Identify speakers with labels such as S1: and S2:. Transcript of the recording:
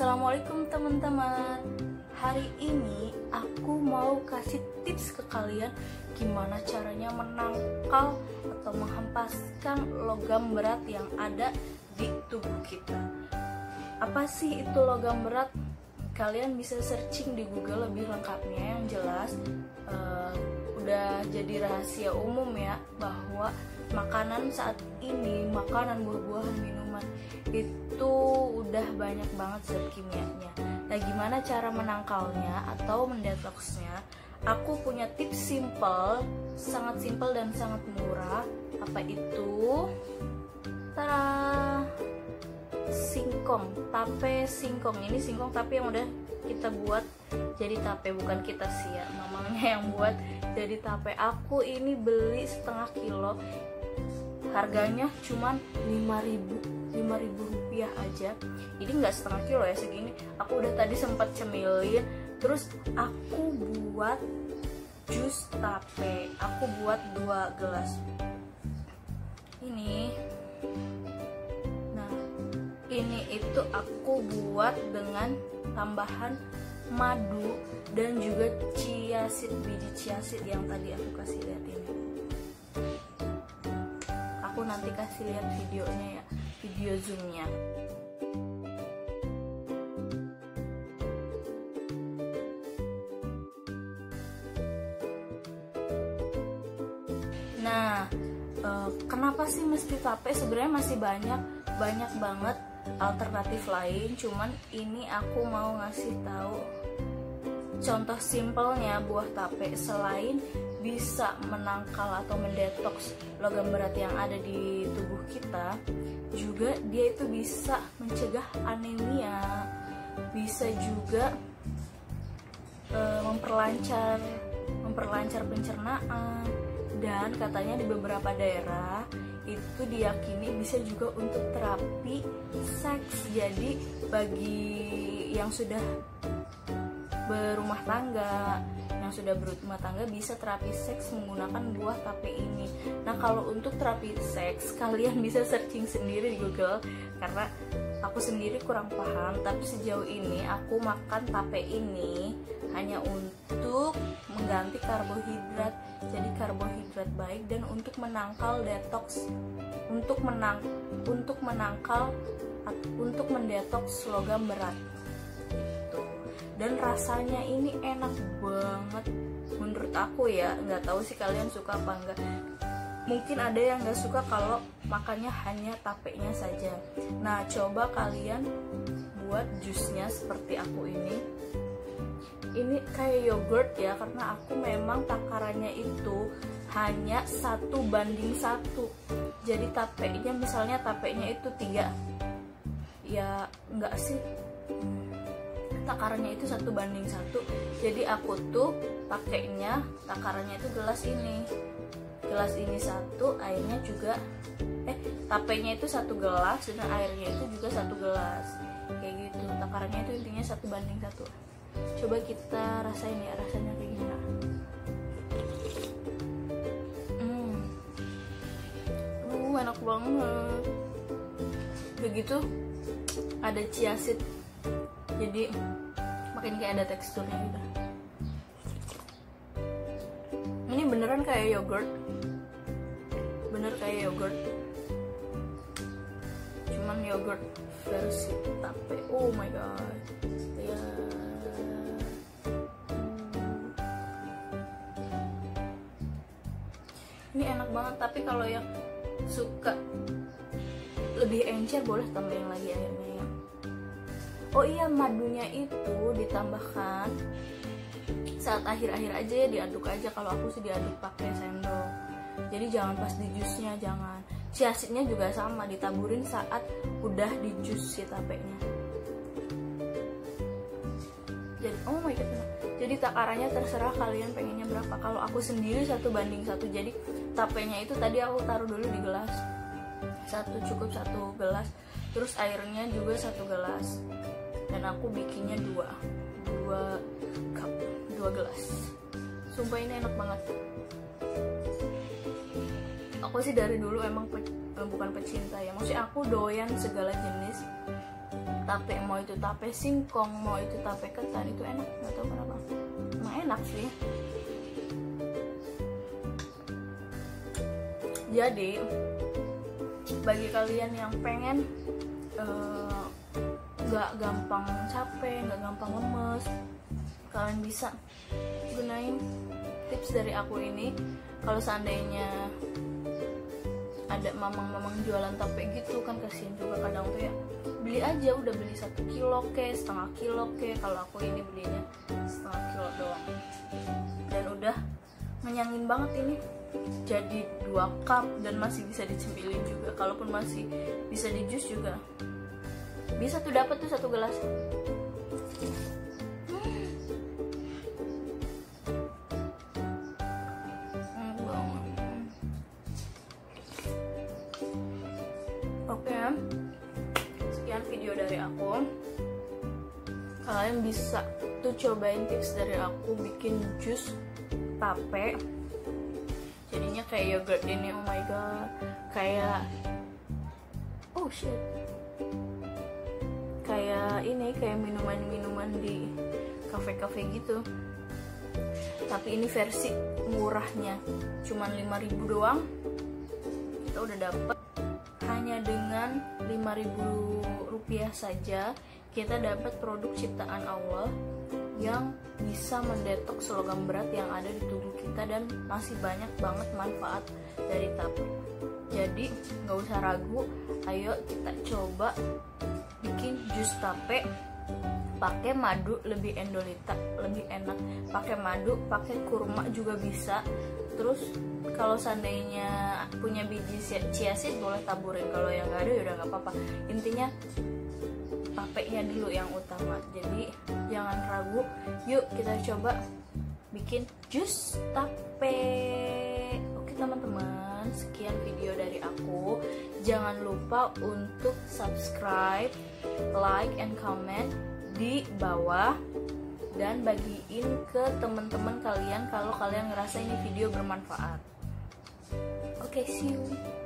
S1: Assalamualaikum teman-teman. Hari ini aku mau kasih tips ke kalian Gimana caranya menangkal atau menghempaskan logam berat yang ada di tubuh kita. Apa sih itu logam berat? Kalian bisa searching di Google lebih lengkapnya. Yang jelas uh, Udah jadi rahasia umum ya Bahwa makanan saat ini, makanan buah-buahan minuman itu udah banyak banget zat kimianya. Nah, gimana cara menangkalnya atau mendetoksnya? Aku punya tips simple, sangat simple dan sangat murah. Apa itu? Tara singkong, tape singkong. Ini singkong tapi yang udah kita buat jadi tape bukan kita sih ya mamanya yang buat jadi tape aku ini beli setengah kilo harganya cuman 5000 5000 rupiah aja. Ini nggak setengah kilo ya segini. Aku udah tadi sempat cemilin terus aku buat jus tape. Aku buat dua gelas. Ini. Nah ini itu aku buat dengan tambahan madu dan juga chia seed biji chia seed yang tadi aku kasih lihat ini nanti kasih lihat videonya ya video zoomnya. Nah uh, kenapa sih mesti tape? Sebenarnya masih banyak banyak banget alternatif lain. Cuman ini aku mau ngasih tahu contoh simpelnya buah tape. Selain bisa menangkal atau mendetoks logam berat yang ada di tubuh kita juga dia itu bisa mencegah anemia bisa juga e, memperlancar memperlancar pencernaan dan katanya di beberapa daerah itu diyakini bisa juga untuk terapi seks. Jadi bagi yang sudah berumah tangga yang sudah berumah tangga bisa terapi seks menggunakan buah tape ini. Nah kalau untuk terapi seks kalian bisa searching sendiri di Google karena aku sendiri kurang paham tapi sejauh ini aku makan tape ini hanya untuk mengganti karbohidrat. Jadi karbohidrat baik dan untuk menangkal detox untuk menang untuk menangkal untuk mendetoks logam berat dan rasanya ini enak banget. Menurut aku ya nggak tahu sih kalian suka apa enggak mungkin ada yang nggak suka kalau makannya hanya tapenya saja. Nah coba kalian buat jusnya seperti aku ini. Ini kayak yogurt ya karena aku memang takarannya itu hanya satu banding satu. Jadi tapenya misalnya tapenya itu tiga. Ya enggak sih takarannya itu satu banding satu. Jadi aku tuh pakainya takarannya itu gelas ini. Gelas ini satu airnya juga eh tapenya itu satu gelas dan airnya itu juga satu gelas. Kayak gitu takarannya itu intinya satu banding satu. Coba kita rasain ya rasanya kayak gimana? Hmm. Uh enak banget. Begitu ada chia seed jadi makin kayak ada teksturnya gitu. Ini beneran kayak yogurt. Bener kayak yogurt. Cuman yogurt versi tape. Oh my god. Ya. Ini enak banget tapi kalau yang suka lebih encer boleh tambahin lagi airnya ya oh iya madunya itu ditambahkan. Saat akhir-akhir aja ya diaduk aja. Kalau aku sih diaduk pakai sendok. Jadi jangan pas di jusnya jangan. Siasitnya juga sama ditaburin saat udah di jus si tapenya. Jadi oh my god. Jadi takarannya terserah kalian pengennya berapa. Kalau aku sendiri satu banding satu. Jadi tapenya itu tadi aku taruh dulu di gelas. Satu cukup satu gelas terus airnya juga satu gelas. Dan aku bikinnya dua. Dua cup. Dua gelas. Sumpah ini enak banget. Aku sih dari dulu emang pe, bukan pecinta ya. Maksudnya aku doyan segala jenis. Tape mau itu tape singkong mau itu tape ketan itu enak. Nggak tahu kenapa. Emang enak sih. Jadi bagi kalian yang pengen eh, nggak uh, gampang capek nggak gampang lemes. Kalian bisa gunain tips dari aku ini. Kalau seandainya ada mamang-mamang jualan tape gitu kan kasihan juga kadang tuh ya. Beli aja udah beli satu kilo ke setengah kilo ke. Kalau aku ini belinya setengah kilo doang. Dan udah menyangin banget ini jadi dua cup dan masih bisa dicemilin juga kalaupun masih bisa di jus juga bisa tuh dapat tuh satu gelas Oke, sekian video dari aku. Kalian bisa tuh cobain tips dari aku bikin jus tape. Jadinya kayak yogurt ini, oh my god, kayak oh shit, kayak ini kayak minuman-minuman di kafe-kafe gitu. Tapi ini versi murahnya, cuman 5000 doang. Kita udah dapet. Hanya dengan 5000 rupiah saja kita dapat produk ciptaan Allah yang bisa mendetok logam berat yang ada di tubuh kita dan masih banyak banget manfaat dari tape jadi nggak usah ragu ayo kita coba bikin jus tape. Pakai madu lebih endolita lebih enak. Pakai madu pakai kurma juga bisa. Terus kalau seandainya punya biji chia seed boleh taburin. Kalau yang nggak ada ya udah nggak apa-apa. Intinya tapenya dulu yang utama. Jadi jangan ragu. Yuk kita coba bikin jus tape. Oke teman-teman sekian video dari aku. Jangan lupa untuk subscribe like and comment di bawah. Dan bagiin ke teman-teman kalian kalau kalian ngerasa ini video bermanfaat. Oke, okay, see you.